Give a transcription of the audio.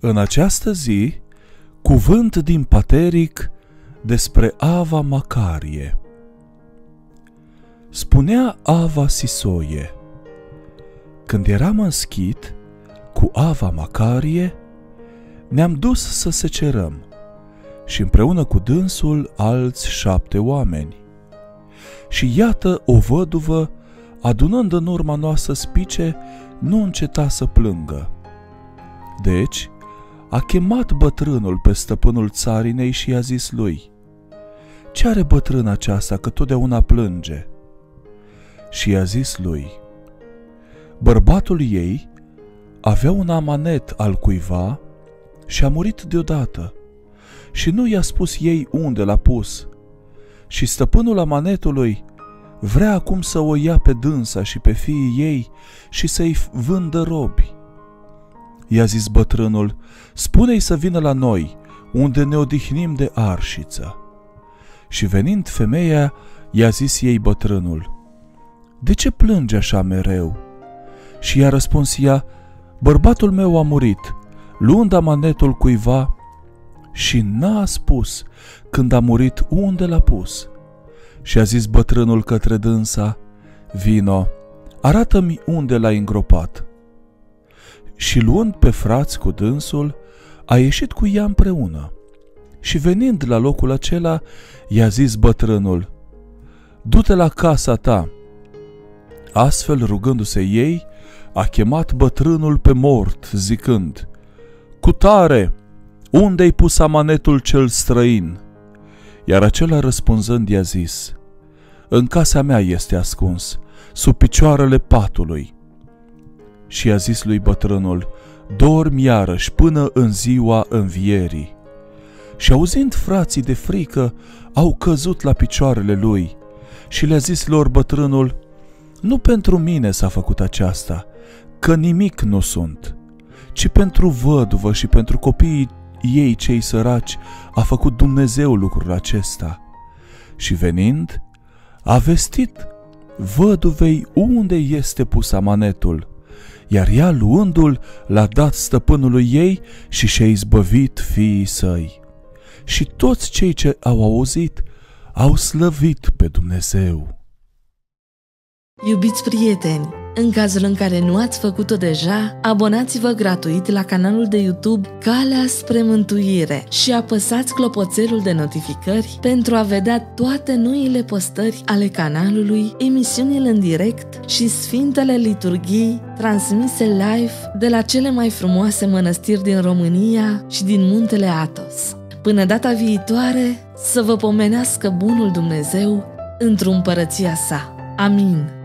În această zi, cuvânt din Pateric despre Ava Macarie. Spunea Ava Sisoie, când eram în schit cu Ava Macarie, ne-am dus să se cerăm și împreună cu dânsul alți șapte oameni. Și iată o văduvă, adunând în urma noastră spice, nu înceta să plângă. Deci, a chemat bătrânul pe stăpânul țarinei și i-a zis lui, Ce are bătrâna aceasta că totdeauna plânge? Și i-a zis lui, Bărbatul ei avea un amanet al cuiva și a murit deodată și nu i-a spus ei unde l-a pus. Și stăpânul amanetului vrea acum să o ia pe dânsa și pe fiii ei și să-i vândă robi. I-a zis bătrânul, spune-i să vină la noi, unde ne odihnim de arșiță. Și venind femeia, i-a zis ei bătrânul, De ce plânge așa mereu? Și i-a răspuns ea, Bărbatul meu a murit, luând amanetul cuiva și n-a spus când a murit unde l-a pus. Și a zis bătrânul către dânsa, Vino, arată-mi unde l-ai îngropat. Și luând pe frați cu dânsul, a ieșit cu ea împreună. Și venind la locul acela, i-a zis bătrânul, Du-te la casa ta. Astfel, rugându-se ei, a chemat bătrânul pe mort, zicând, Cu tare, unde-ai pus amanetul cel străin? Iar acela răspunzând i-a zis, În casa mea este ascuns, sub picioarele patului. Și i-a zis lui bătrânul, dormi iarăși până în ziua învierii. Și auzind frații de frică, au căzut la picioarele lui și le-a zis lor bătrânul, Nu pentru mine s-a făcut aceasta, că nimic nu sunt, ci pentru văduvă și pentru copiii ei cei săraci a făcut Dumnezeu lucrul acesta. Și venind, a vestit văduvei unde este pus amanetul, iar ea luându-l l-a dat stăpânului ei și și-a izbăvit fiii săi. Și toți cei ce au auzit au slăvit pe Dumnezeu. Iubiți prieteni, în cazul în care nu ați făcut-o deja, abonați-vă gratuit la canalul de YouTube Calea spre Mântuire și apăsați clopoțelul de notificări pentru a vedea toate noile postări ale canalului, emisiunile în direct și sfintele liturghii transmise live de la cele mai frumoase mănăstiri din România și din muntele Atos. Până data viitoare, să vă pomenească bunul Dumnezeu într-o împărăția sa. Amin.